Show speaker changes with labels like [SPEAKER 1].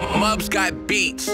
[SPEAKER 1] Mubs got beats.